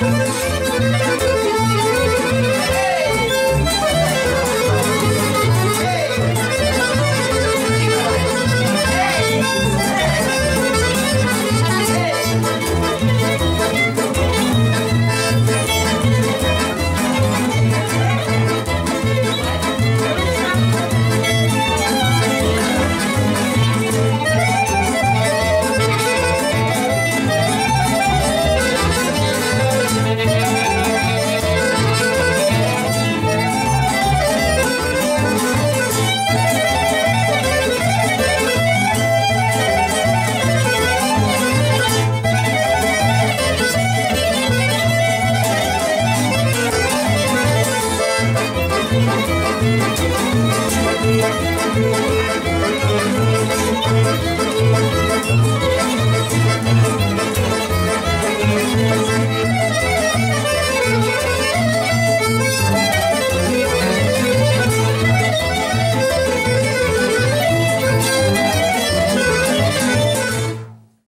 oh